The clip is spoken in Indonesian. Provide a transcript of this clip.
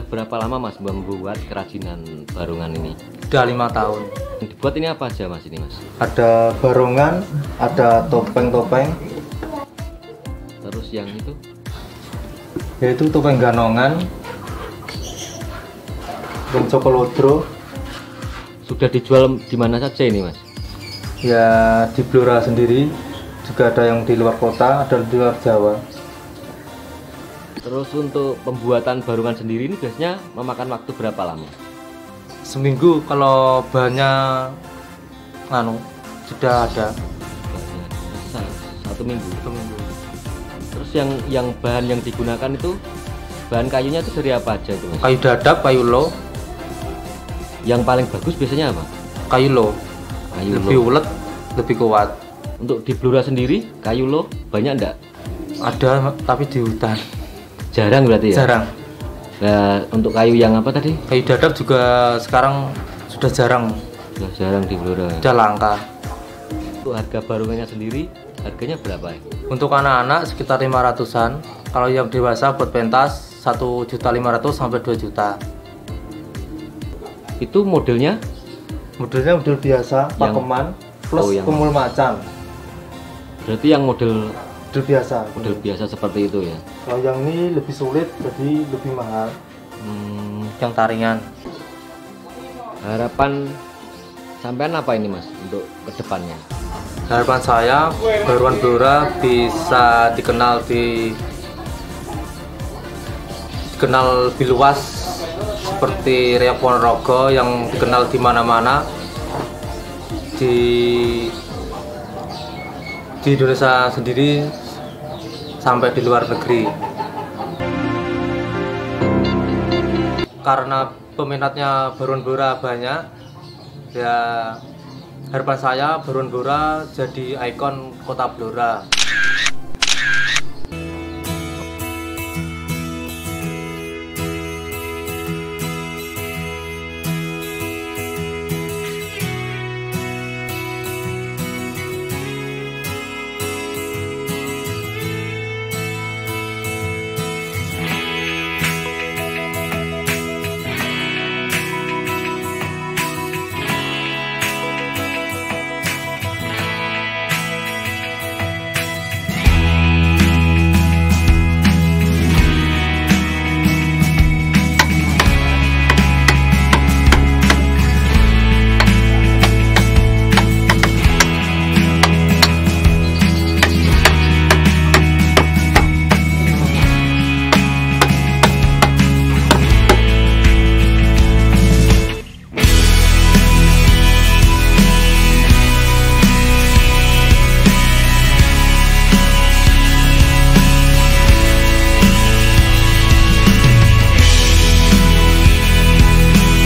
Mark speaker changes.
Speaker 1: berapa lama mas membuat kerajinan barungan ini?
Speaker 2: Udah lima tahun.
Speaker 1: Yang dibuat ini apa aja mas ini mas?
Speaker 2: Ada barongan, ada topeng-topeng,
Speaker 1: Terus yang itu?
Speaker 2: yaitu topeng ganongan, topeng cokolodro,
Speaker 1: Sudah dijual di mana saja ini mas?
Speaker 2: ya di Blora sendiri, juga ada yang di luar kota, ada di luar Jawa.
Speaker 1: Terus untuk pembuatan barungan sendiri ini biasanya memakan waktu berapa lama?
Speaker 2: Seminggu kalau bahannya anu sudah ada
Speaker 1: selesai satu minggu.
Speaker 2: seminggu.
Speaker 1: Terus yang yang bahan yang digunakan itu bahan kayunya itu dari apa aja itu mas?
Speaker 2: Kayu dadap, kayu lo,
Speaker 1: Yang paling bagus biasanya apa?
Speaker 2: kayu lo,
Speaker 1: Kayu
Speaker 2: lebih
Speaker 1: lo.
Speaker 2: ulet, lebih kuat.
Speaker 1: Untuk di Blora sendiri kayu lo banyak enggak?
Speaker 2: Ada tapi di hutan,
Speaker 1: Jarang berarti ya?
Speaker 2: jarang.
Speaker 1: Nah, untuk kayu yang apa tadi?
Speaker 2: Kayu dadap juga sekarang sudah jarang,
Speaker 1: Sudah jarang di Blora.
Speaker 2: sudah langka.
Speaker 1: Untuk harga barungannya sendiri harganya berapa ya?
Speaker 2: Untuk anak-anak sekitar 500-an. Kalau yang dewasa buat pentas 1.500 sampai 2 juta.
Speaker 1: Itu modelnya
Speaker 2: Modelnya model biasa,
Speaker 1: Yang-
Speaker 2: pakeman plus
Speaker 1: Oh, yang-
Speaker 2: kumul macan.
Speaker 1: berarti yang model
Speaker 2: Model biasa.
Speaker 1: model biasa seperti itu ya.
Speaker 2: Kalau yang ini lebih sulit, jadi lebih mahal.
Speaker 1: Hmm,
Speaker 2: Yang taringan.
Speaker 1: harapan sampean apa ini mas untuk ke depannya?
Speaker 2: Harapan saya Baruan Blora bisa dikenal di dikenal lebih luas seperti Reok Ponorogo yang dikenal di mana-mana di di Indonesia sendiri sampai di luar negeri. Karena peminatnya Baruan Blora banyak ya harapan saya Baruan Blora jadi ikon kota Blora